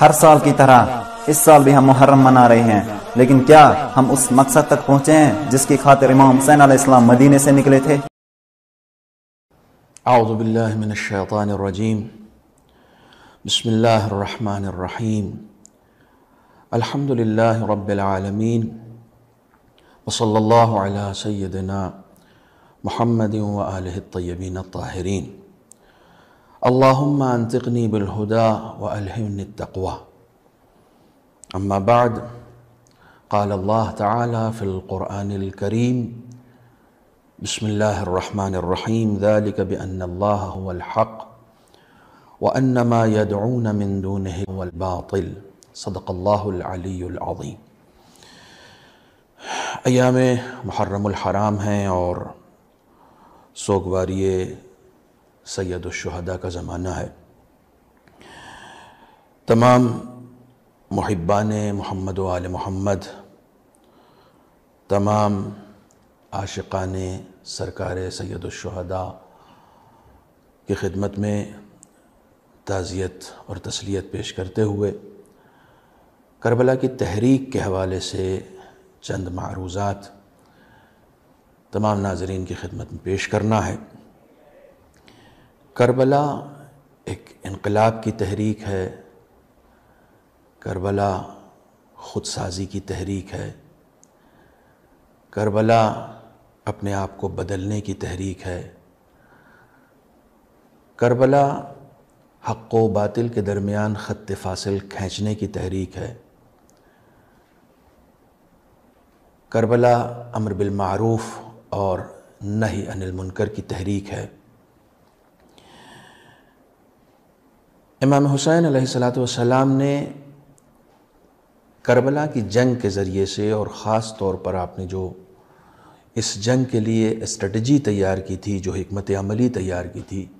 हर साल की तरह। इस साल भी हम मुहर्रम मना रहे हैं। लेकिन क्या हम उस मकसद तक पहुँचे हैं जिसकी खातिर इमाम हुसैन इस्लाम मदीने से निकले थे? आउज़बिल्लिमिनशैतानिर्रजीम बसमीम अल्हम्दुलिल्लाह सय्यदिना मुहम्मद व आलिहि अल्लाहुम्मा अंतिकनी बिलहुदा व अलहिमनी तक़वा अम्मा बाद क़ाल अल्लाह तआला फ़िल क़ुरआनिल करीम बिस्मिल्लाहिर्रहमानिर्रहीम ज़ालिक बिअन्नल्लाह हुवल हक़ व अन्नमा यदऊन मिन दूनिहि हुवल बातिल सदक़ल्लाहुल अलीयुल अज़ीम अयाम मुहर्रमुल हराम हैं और सोगवारी सैदुलशहदा का ज़माना है। तमाम मुहिबान मोहम्मद आल मोहम्मद, तमाम आशिकान सरकार सैदुलशहदा की खिदमत में ताज़ियत और तसलियत पेश करते हुए करबला की तहरीक के हवाले से चंद मारूज़ात तमाम नाजरीन की खिदमत में पेश करना है। करबला एक इनकलाब की तहरीक है। करबला ख़ुद साजी की तहरीक है। करबला अपने आप को बदलने की तहरीक है। करबला हक़ बातिल के दरमियान ख़त फासिल खींचने की तहरीक है। करबला अमर बिलमारूफ़ और नहीं अनिल मुनकर की तहरीक है। इमाम हुसैन सलाम ने करबला की जंग के ज़रिए से और ख़ास तौर पर आपने जो इस जंग के लिए स्ट्रेटजी तैयार की थी, जो हमत अमली तैयार की थी,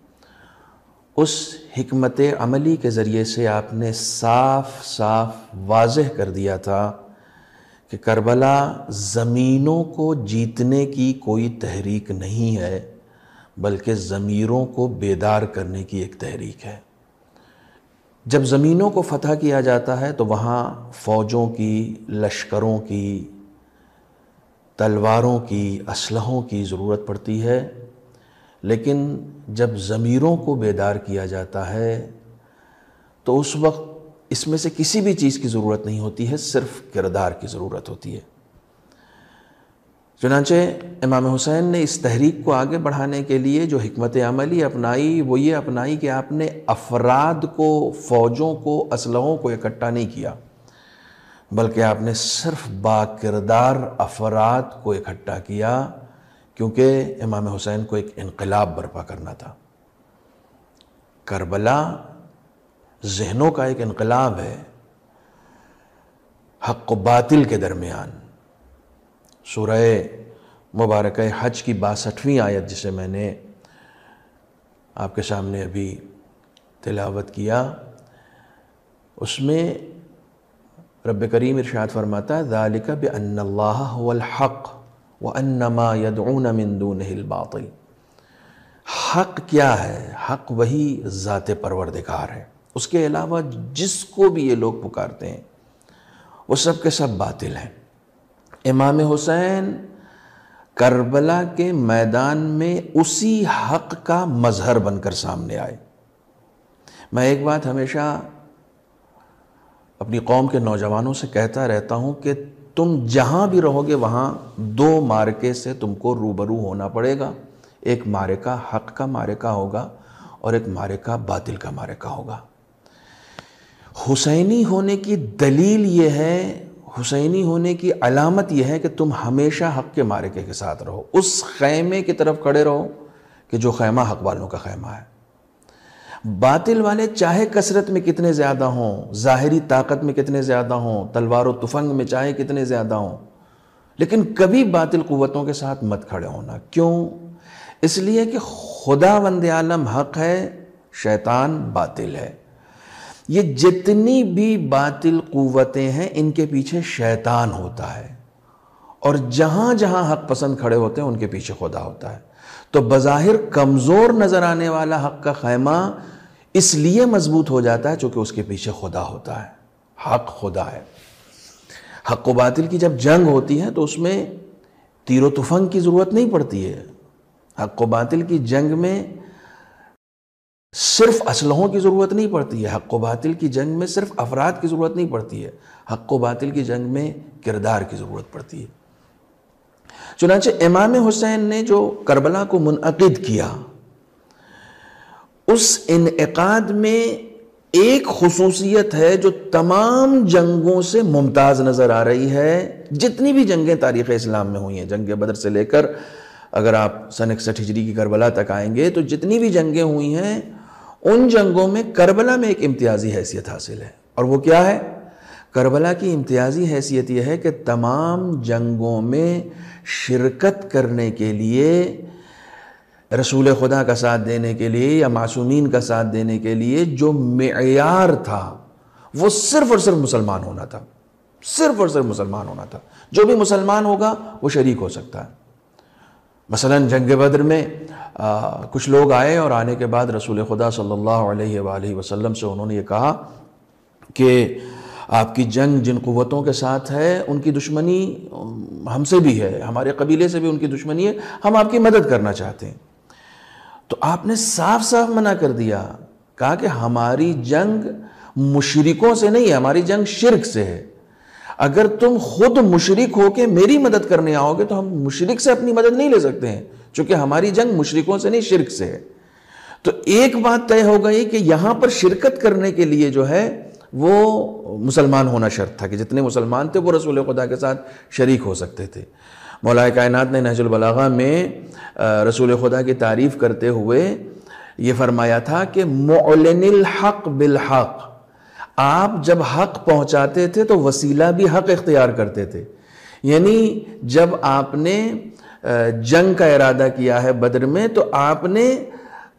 उस हमत अमली के ज़रिए से आपने साफ़ साफ़ वाज कर दिया था कि करबला ज़मीनों को जीतने की कोई तहरीक नहीं है, बल्कि ज़मीरों को बेदार करने की एक तहरीक है। जब ज़मीनों को फतह किया जाता है तो वहाँ फ़ौजों की, लश्करों की, तलवारों की, असलहों की ज़रूरत पड़ती है। लेकिन जब ज़मीरों को बेदार किया जाता है तो उस वक्त इसमें से किसी भी चीज़ की ज़रूरत नहीं होती है, सिर्फ़ किरदार की ज़रूरत होती है। चुनाचे इमाम हुसैन ने इस तहरीक को आगे बढ़ाने के लिए जो हमत अमली अपनाई, वो ये अपनाई कि आपने अफराद को, फ़ौजों को, असलहों को इकट्ठा नहीं किया, बल्कि आपने सिर्फ़ बाकिरदार अफराद को इकट्ठा किया, क्योंकि इमाम हुसैन को एक इनकलाब बर्पा करना था। करबला जहनों का एक इनकलाब है, हक बातिल के दरमियान। सूरह मुबारक हज की बासठवीं आयत जिसे मैंने आपके सामने अभी तिलावत किया, उसमें रब करीम इरशाद फरमाता है, ज़ालिका बन्नल्लाहक़ व अन्नमा यदून मिंदून बातिल. हक़ क्या है? हक़ वही ज़ात परवरदिगार है। उसके अलावा जिसको भी ये लोग पुकारते हैं, वो सब के सब बातिल हैं। इमाम हुसैन, करबला के मैदान में उसी हक का मजहर बनकर सामने आए। मैं एक बात हमेशा अपनी कौम के नौजवानों से कहता रहता हूँ कि तुम जहाँ भी रहोगे, वहाँ दो मार्के से तुमको रूबरू होना पड़ेगा। एक मारे का हक का मारे का होगा और एक मारे का बातिल का मारे का होगा। हुसैनी होने की दलील ये है हुसैनी होने की अलामत यह है कि तुम हमेशा हक के मारके के साथ रहो। उस खैमे की तरफ़ खड़े रहो कि जो खैमा हक वालों का खैमा है। बातिल वाले चाहे कसरत में कितने ज़्यादा हों, ज़ाहरी ताकत में कितने ज़्यादा हों, तलवार व तुफंग में चाहे कितने ज़्यादा हों, लेकिन कभी बातिल क़वतों के साथ मत खड़े होना। क्यों? इसलिए कि खुदा वंद आलम हक है, शैतान बातिल है। ये जितनी भी बातिल कुतें हैं, इनके पीछे शैतान होता है। और जहाँ जहाँ हक पसंद खड़े होते हैं, उनके पीछे खुदा होता है। तो बज़ाहिर कमज़ोर नज़र आने वाला हक का खैमा इसलिए मज़बूत हो जाता है, चूँकि उसके पीछे खुदा होता है। हक खुदा है। हक व बातिल की जब जंग होती है तो उसमें तीरो तुफंग की ज़रूरत नहीं पड़ती है। हक व बातिल की जंग में सिर्फ़ असलहों की ज़रूरत नहीं पड़ती है, हक बातिल की जंग में सिर्फ़ अफराद की ज़रूरत नहीं पड़ती है, हक बातिल की जंग में किरदार की ज़रूरत पड़ती है। चुनाचे इमाम हुसैन ने जो करबला को मुनद किया, उस इनकाद में एक खसूसियत है जो तमाम जंगों से मुमताज़ नज़र आ रही है। जितनी भी जंगें तारीख़ इस्लाम में हुई हैं, जंग बदर से लेकर, अगर आप सन इकसठ हिजरी की करबला तक आएँगे तो जितनी भी जंगें हुई हैं उन जंगों में करबला में एक इम्तियाज़ी हैसियत हासिल है। और वो क्या है? करबला की इम्तियाज़ी हैसियत यह है कि तमाम जंगों में शिरकत करने के लिए, रसूल खुदा का साथ देने के लिए या मासूमीन का साथ देने के लिए जो मैार था, वो सिर्फ़ और सिर्फ़ मुसलमान होना था। सिर्फ़ और सिर्फ़ मुसलमान होना था। जो भी मुसलमान होगा, वो शरीक हो सकता है। मसलन जंग बद्र में आ, कुछ लोग आए और आने के बाद रसूल खुदा सल्लल्लाहु अलैहि वसल्लम से उन्होंने ये कहा कि आपकी जंग जिन क़वतों के साथ है उनकी दुश्मनी हमसे भी है हमारे कबीले से भी उनकी दुश्मनी है हम आपकी मदद करना चाहते हैं। तो आपने साफ़ साफ़ मना कर दिया कहा कि हमारी जंग मुशरिकों से नहीं है हमारी जंग शिरक से है। अगर तुम खुद मुशरिक होके मेरी मदद करने आओगे तो हम मुशरिक से अपनी मदद नहीं ले सकते हैं, क्योंकि हमारी जंग मुशरिकों से नहीं, शिरक से है। तो एक बात तय हो गई कि यहाँ पर शिरकत करने के लिए जो है, वो मुसलमान होना शर्त था, कि जितने मुसलमान थे, वो रसूल खुदा के साथ शरीक हो सकते थे। मौलाए कायनात ने नहजुलबलागा में रसूल खुदा की तारीफ़ करते हुए ये फरमाया था कि मोलिन हक बिल हक। आप जब हक पहुंचाते थे तो वसीला भी हक इख्तियार करते थे। यानी जब आपने जंग का इरादा किया है बद्र में तो आपने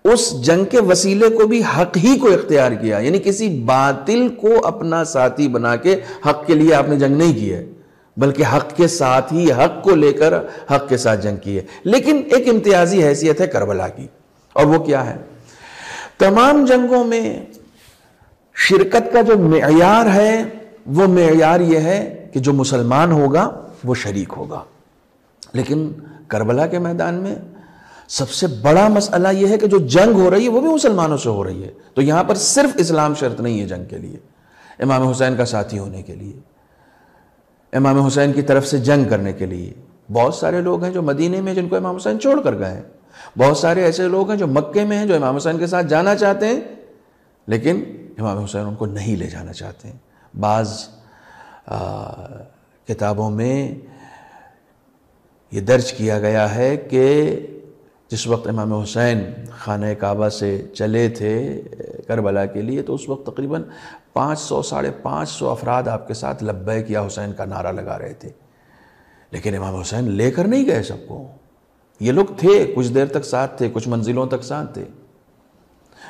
उस जंग के वसीले को भी हक ही को इख्तियार किया। यानी किसी बातिल को अपना साथी बना के हक के लिए आपने जंग नहीं की है, बल्कि हक के साथ ही हक को लेकर हक के साथ जंग की है। लेकिन एक इम्तियाजी हैसियत है करबला की। और वो क्या है? तमाम जंगों में शिरकत का जो मैार है, वो मैार ये है कि जो मुसलमान होगा, वो शरीक होगा। लेकिन करबला के मैदान में सबसे बड़ा मसला यह है कि जो जंग हो रही है, वो भी मुसलमानों से हो रही है। तो यहाँ पर सिर्फ़ इस्लाम शर्त नहीं है जंग के लिए, इमाम हुसैन का साथी होने के लिए, इमाम हुसैन की तरफ़ से जंग करने के लिए। बहुत सारे लोग हैं जो मदीने में जिनको इमाम हुसैन छोड़ कर गए बहुत सारे ऐसे लोग हैं जो मक्के में हैं, जो इमाम हुसैन के साथ जाना चाहते हैं, लेकिन इमाम हुसैन उनको नहीं ले जाना चाहते बाज़ किताबों में ये दर्ज किया गया है कि जिस वक्त इमाम हुसैन खान काबा से चले थे, करबला के लिए तो उस वक्त तकरीबन पाँच सौ, साढ़े पाँच सौ अफराद आपके साथ लब्बैक या हुसैन का नारा लगा रहे थे। लेकिन इमाम हुसैन लेकर नहीं गए सबको। ये लोग थे, कुछ देर तक साथ थे, कुछ मंजिलों तक साथ थे।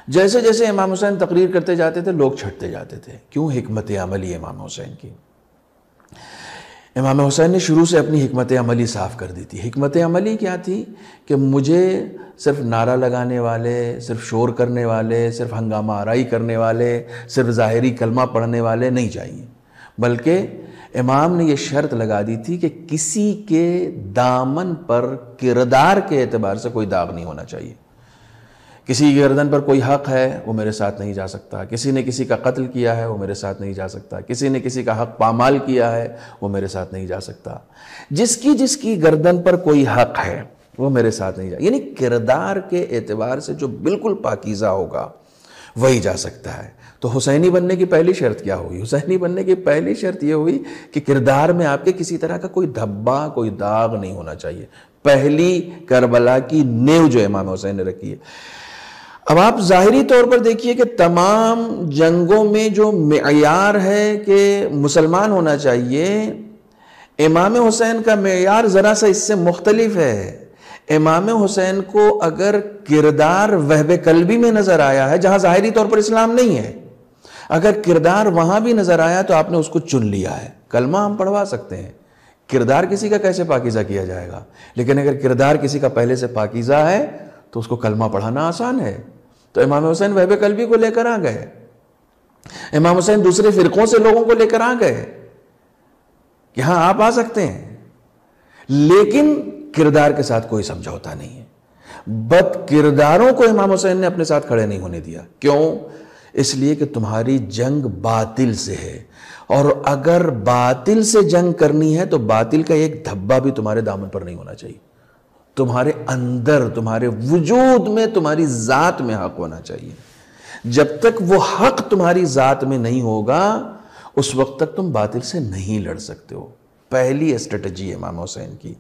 जैसे जैसे इमाम हुसैन तकरीर करते जाते थे, लोग छटते जाते थे। क्यों हमत अमली इमाम हुसैन की? इमाम हुसैन ने शुरू से अपनी हमत अमली साफ़ कर दी थी। हमत अमली क्या थी कि मुझे सिर्फ़ नारा लगाने वाले, सिर्फ़ शोर करने वाले, सिर्फ़ हंगामा आराई करने वाले, सिर्फ़ ज़ाहरी कलमा पढ़ने वाले नहीं चाहिए। बल्कि इमाम ने यह शर्त लगा दी थी कि किसी के दामन पर किरदार के एतबार से कोई दाग नहीं होना चाहिए। किसी की गर्दन पर कोई हक है, वो मेरे साथ नहीं जा सकता। किसी ने किसी का कत्ल किया है, वो मेरे साथ नहीं जा सकता। किसी ने किसी का हक पामाल किया है, वो मेरे साथ नहीं जा सकता। जिसकी जिसकी गर्दन पर कोई हक है, वो मेरे साथ नहीं जा यानी किरदार के एतबार से जो बिल्कुल पाकिज़ा होगा, वही जा सकता है। तो हुसैनी बनने की पहली शर्त क्या हुई? हुसैनी बनने की पहली शर्त यह हुई कि किरदार में आपके किसी तरह का कोई धब्बा, कोई दाग नहीं होना चाहिए। पहली करबला की नेव जो इमाम हुसैन ने रखी है। अब आप ज़ाहरी तौर पर देखिए कि तमाम जंगों में जो मैार है कि मुसलमान होना चाहिए, इमाम हुसैन का मैार ज़रा सा इससे मुख्तलिफ़ है। इमाम हुसैन को अगर किरदार वहब कलबी में नज़र आया है, जहाँ ज़ाहरी तौर पर इस्लाम नहीं है, अगर किरदार वहाँ भी नज़र आया तो आपने उसको चुन लिया है। कलमा हम पढ़वा सकते हैं। किरदार किसी का कैसे पाकिज़ा किया जाएगा? लेकिन अगर किरदार किसी का पहले से पाकिज़ा है तो उसको कलमा पढ़ाना आसान है। तो इमाम हुसैन वहब कलबी को लेकर आ गए। इमाम हुसैन दूसरे फिरकों से लोगों को लेकर आ गए। कि हाँ आप आ सकते हैं। लेकिन किरदार के साथ कोई समझौता नहीं है। बद किरदारों को इमाम हुसैन ने अपने साथ खड़े नहीं होने दिया। क्यों? इसलिए कि तुम्हारी जंग बातिल से है। और अगर बातिल से जंग करनी है तो बातिल का एक धब्बा भी तुम्हारे दामन पर नहीं होना चाहिए। तुम्हारे अंदर, तुम्हारे वजूद में, तुम्हारी जात में हक होना चाहिए। जब तक वो हक तुम्हारी जात में नहीं होगा, उस वक्त तक तुम बातिल से नहीं लड़ सकते हो। पहली स्ट्रेटजी है इमाम हुसैन की।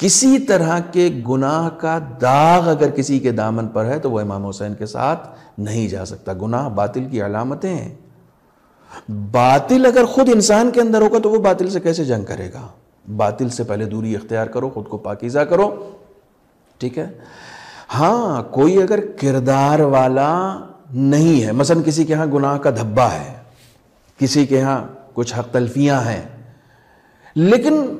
किसी तरह के गुनाह का दाग अगर किसी के दामन पर है तो वह इमाम हुसैन के साथ नहीं जा सकता। गुनाह बातिल की अलामतें हैं। बातिल अगर खुद इंसान के अंदर होगा तो वो बातिल से कैसे जंग करेगा? बातिल से पहले दूरी इख्तियार करो, खुद को पाकिजा करो। ठीक है? हाँ कोई अगर किरदार वाला नहीं है मसन किसी के यहाँ गुनाह का धब्बा है, किसी के यहाँ कुछ हक तलफियाँ हैं, लेकिन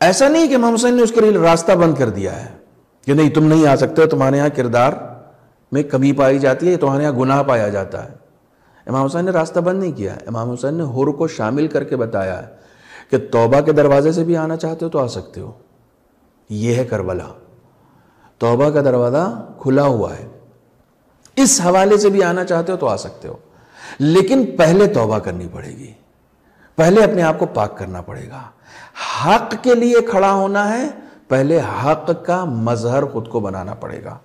ऐसा नहीं कि इमाम हुसैन ने उसके लिए रास्ता बंद कर दिया है, कि नहीं, तुम नहीं आ सकते तुम्हारे यहाँ किरदार में कमी पाई जाती है, तुम्हारे यहाँ गुनाह पाया जाता है। इमाम हुसैन ने रास्ता बंद नहीं किया। इमाम हुसैन ने हुर को शामिल करके बताया है। कि तौबा के दरवाजे से भी आना चाहते हो तो आ सकते हो। यह है करबला। तौबा का दरवाज़ा खुला हुआ है। इस हवाले से भी आना चाहते हो तो आ सकते हो। लेकिन पहले तौबा करनी पड़ेगी। पहले अपने आप को पाक करना पड़ेगा। हक के लिए खड़ा होना है, पहले हक का मजहर खुद को बनाना पड़ेगा।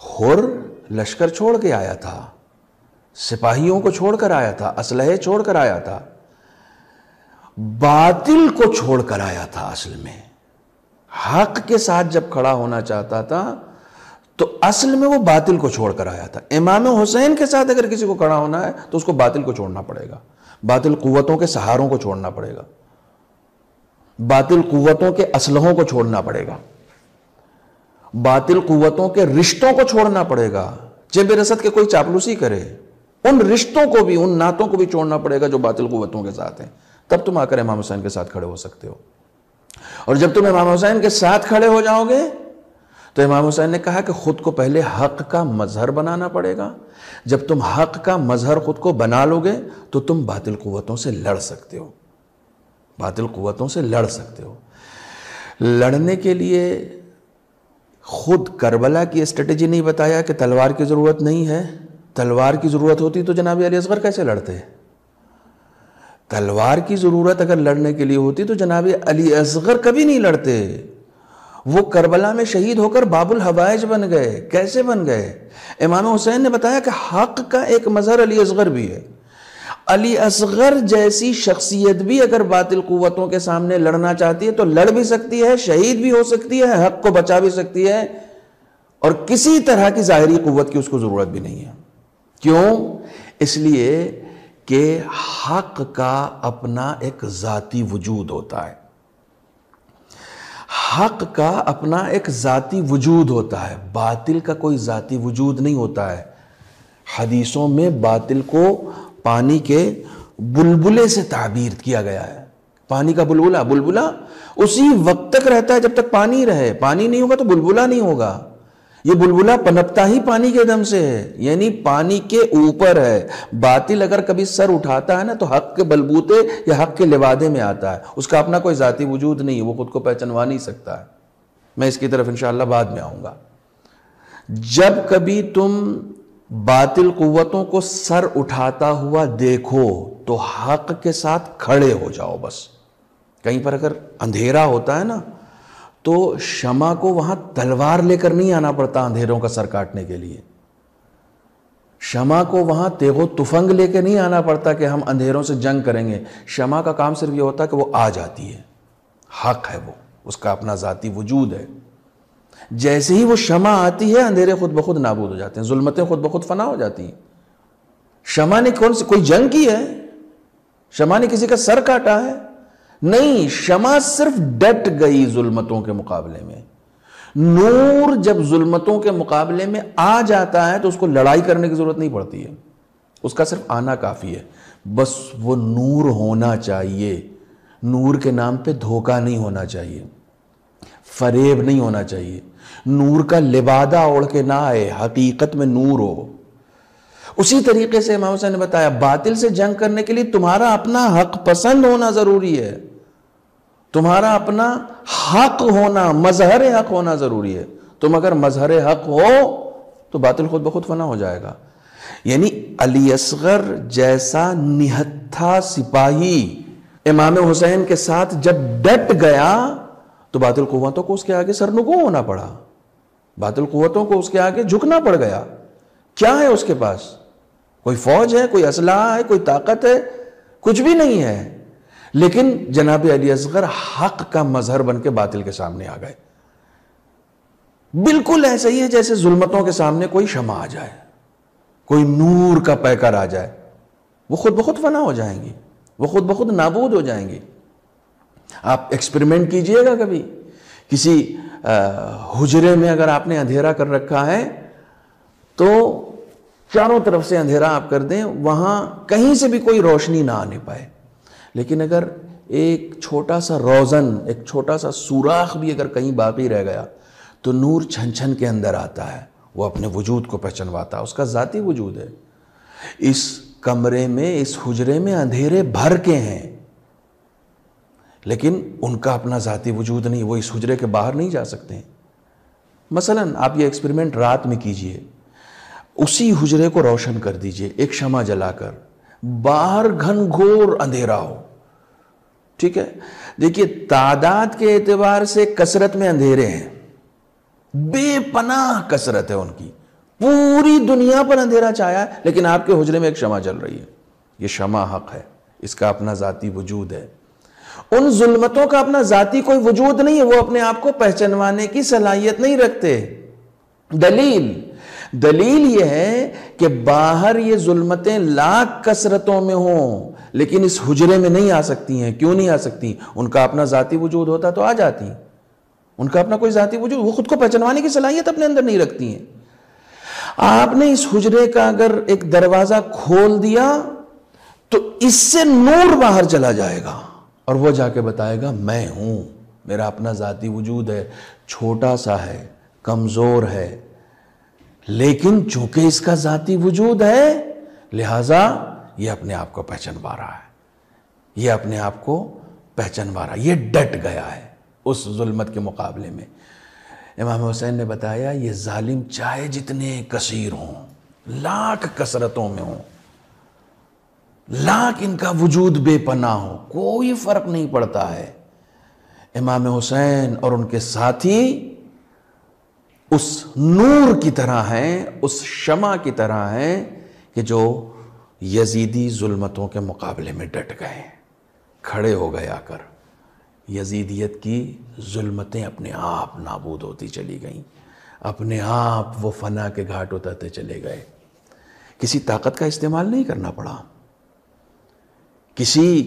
हुर लश्कर छोड़ के आया था। सिपाहियों को छोड़कर आया था। असलहे छोड़कर आया था। बातिल को छोड़कर आया था असल में। हक के साथ जब खड़ा होना चाहता था तो असल में वो बातिल को छोड़कर आया था। इमाम हुसैन के साथ अगर किसी को खड़ा होना है तो उसको बातिल को छोड़ना पड़ेगा। बातिल कुवतों के सहारों को छोड़ना पड़ेगा। बातिल कुवतों के असलहों को छोड़ना पड़ेगा। बातिल कुवतों के रिश्तों को छोड़ना पड़ेगा। जब रसद के कोई चापलूसी करे। उन रिश्तों को भी, उन नातों को भी छोड़ना पड़ेगा जो बातिल कुवतों के साथ हैं। तब तुम आकर इमाम हुसैन के साथ खड़े हो सकते हो। और जब तुम इमाम हुसैन के साथ खड़े हो जाओगे तो इमाम हुसैन ने कहा कि खुद को पहले हक का मजहर बनाना पड़ेगा। जब तुम हक का मजहर खुद को बना लोगे तो तुम बातिल कुवतों से लड़ सकते हो। बातिल कुवतों से लड़ सकते हो। लड़ने के लिए खुद करबला की स्ट्रेटेजी नहीं बताया कि तलवार की ज़रूरत नहीं है। तलवार की ज़रूरत होती तो जनाब अली असगर कैसे लड़ते? तलवार की ज़रूरत अगर लड़ने के लिए होती तो जनाब अली असगर कभी नहीं लड़ते। वो करबला में शहीद होकर बाबुल हवाइज बन गए। कैसे बन गए? इमाम हुसैन ने बताया कि हक का एक मजहर अली असगर भी है। अली असगर जैसी शख्सियत भी अगर बातिल कुतों के सामने लड़ना चाहती है तो लड़ भी सकती है, शहीद भी हो सकती है, हक को बचा भी सकती है और किसी तरह की जाहरी कुत की उसको ज़रूरत भी नहीं है। क्यों? इसलिए कि हक का अपना एक ज़ाती वजूद होता है। हक का अपना एक ज़ाती वजूद होता है। बातिल का कोई ज़ाती वजूद नहीं होता है। हदीसों में बातिल को पानी के बुलबुले से ताबीर किया गया है। पानी का बुलबुला बुलबुला उसी वक्त तक रहता है जब तक पानी रहे। पानी नहीं होगा तो बुलबुला नहीं होगा। ये बुलबुला पनपता ही पानी के दम से है, यानी पानी के ऊपर है। बातिल अगर कभी सर उठाता है ना तो हक के बलबूते या हक के लिवादे में आता है। उसका अपना कोई जाति वजूद नहीं है, वो खुद को पहचानवा नहीं सकता है। मैं इसकी तरफ़ इंशाला बाद में आऊँगा। जब कभी तुम बातिल कुवतों को सर उठाता हुआ देखो तो हक के साथ खड़े हो जाओ बस। कहीं पर अगर अंधेरा होता है ना तो शमा को वहाँ तलवार लेकर नहीं आना पड़ता अंधेरों का सर काटने के लिए। शमा को वहाँ तेगो तुफंग लेकर नहीं आना पड़ता कि हम अंधेरों से जंग करेंगे। शमा का काम सिर्फ़ ये होता है कि वो आ जाती है। हक है वो, उसका अपना ज़ाती वजूद है। जैसे ही वो शमा आती है, अंधेरे खुद ब खुद नाबूद हो जाते हैं, जुल्मतें खुद ब खुद फना हो जाती हैं। शमा ने कौन सी, कोई जंग की है? शमा ने किसी का सर काटा है? नहीं शमा सिर्फ़ डट गई जुल्मतों के मुकाबले में। नूर जब जुल्मतों के मुकाबले में आ जाता है तो उसको लड़ाई करने की ज़रूरत नहीं पड़ती है। उसका सिर्फ़ आना काफ़ी है। बस वो नूर होना चाहिए। नूर के नाम पे धोखा नहीं होना चाहिए। फरेब नहीं होना चाहिए। नूर का लिबादा ओढ़ के ना आए, हकीकत में नूर हो। उसी तरीके से इमाम हुसैन ने बताया, बातिल से जंग करने के लिए तुम्हारा अपना हक पसंद होना ज़रूरी है। तुम्हारा अपना हक होना, मजहर हक होना ज़रूरी है। तुम अगर मजहर हक हो तो बातिल खुद ब खुद फना हो जाएगा। यानी अली असगर जैसा निहत्था सिपाही, इमाम हुसैन के साथ जब डट गया तो बातिल कुतों को उसके आगे सरनुगो होना पड़ा। बातिल कुतों को उसके आगे झुकना पड़ गया। क्या है उसके पास? कोई फौज है, कोई असलाह है, कोई ताकत है, कुछ भी नहीं है। लेकिन जनाब अली असगर हक का मजहर बन के बातिल के सामने आ गए। बिल्कुल ऐसा ही है जैसे जुल्मतों के सामने कोई क्षमा आ जाए, कोई नूर का पैकर आ जाए। वो खुद ब खुद फना हो जाएँगी, वो खुद ब खुद नाबूद हो जाएँगी। आप एक्सपेरिमेंट कीजिएगा कभी। किसी हुजरे में अगर आपने अंधेरा कर रखा है तो चारों तरफ़ से अंधेरा आप कर दें, वहाँ कहीं से भी कोई रोशनी ना आने पाए। लेकिन अगर एक छोटा सा रोज़न, एक छोटा सा सुराख भी अगर कहीं बाकी रह गया तो नूर छन छन के अंदर आता है। वो अपने वजूद को पहचानवाता है। उसका ज़ाती वजूद है। इस कमरे में, इस हुजरे में अंधेरे भर के हैं। लेकिन उनका अपना ज़ाती वजूद नहीं, वो इस हुजरे के बाहर नहीं जा सकते। मसलन, आप ये एक्सपेरिमेंट रात में कीजिए। उसी हुजरे को रोशन कर दीजिए, एक क्षमा जलाकर। बाहर घनघोर अंधेरा हो। ठीक है? देखिए, तादाद के एतबार से कसरत में अंधेरे हैं। बेपनाह कसरत है उनकी। पूरी दुनिया पर अंधेरा छाया है, लेकिन आपके हुजरे में एक क्षमा चल रही है। ये क्षमा हक है। इसका अपना जाती वजूद है। उन जुल्मतों का अपना जाती कोई वजूद नहीं है, वो अपने आप को पहचानवाने की सलाहियत नहीं रखते। दलील दलील यह है कि बाहर ये जुल्मतें लाख कसरतों में हों, लेकिन इस हुजरे में नहीं आ सकती हैं। क्यों नहीं आ सकती? उनका अपना जाती वजूद होता तो आ जाती। उनका अपना कोई जाती वजूद, वो खुद को पहचानवाने की सलाहियत अपने अंदर नहीं रखती हैं। आपने इस हुजरे का अगर एक दरवाज़ा खोल दिया तो इससे नूर बाहर चला जाएगा। और वो जाके बताएगा, मैं हूँ, मेरा अपना जाती वजूद है, छोटा सा है, कमज़ोर है लेकिन चूँकि इसका जाती वजूद है, लिहाजा ये अपने आप को पहचानवा रहा है। ये अपने आप को पहचान पहचानवा रहा है। ये डट गया है उस जुल्मत के मुकाबले में। इमाम हुसैन ने बताया, ये जालिम चाहे जितने कसीर हों, लाख कसरतों में हों, लाख इनका वजूद बेपना हो, कोई फ़र्क नहीं पड़ता है। इमाम हुसैन और उनके साथी उस नूर की तरह हैं, उस शमा की तरह हैं कि जो यजीदी जुल्मतों के मुकाबले में डट गए, खड़े हो गए आकर। यजीदियत की जुल्मतें अपने आप नाबूद होती चली गईं। अपने आप वो फना के घाट उतरते चले गए। किसी ताकत का इस्तेमाल नहीं करना पड़ा। किसी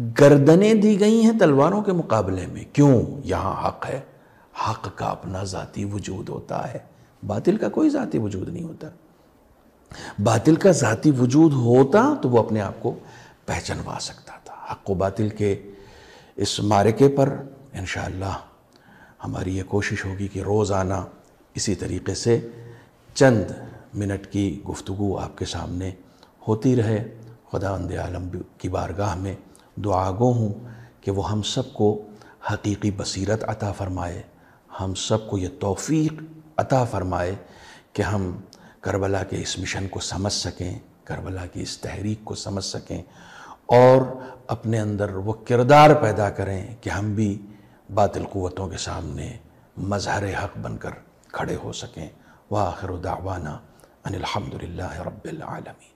गर्दनें दी गई हैं तलवारों के मुकाबले में। क्यों? यहाँ हक है। हक का अपना ज़ाती वजूद होता है। बातिल का कोई ज़ाती वजूद नहीं होता। बातिल का ज़ाती वजूद होता तो वो अपने आप को पहचानवा सकता था। हक व बातिल के इस मारके पर इन हमारी ये कोशिश होगी कि रोज़ाना इसी तरीके से चंद मिनट की गुफ्तु आपके सामने होती रहे। खुदा आलम की बारगाह में दुआगो हूँ कि वो हम सबको हकीकी बसीरत अता फ़रमाए। हम सबको ये तोफ़ी अता फ़रमाए कि हम करबला के इस मिशन को समझ सकें, करबला की इस तहरीक को समझ सकें और अपने अंदर वो किरदार पैदा करें कि हम भी बातिल क़वतों के सामने मजहर हक बनकर खड़े हो सकें। वाखिर दावाना अनिलहमदिल्ला रब्बिल आलमीन।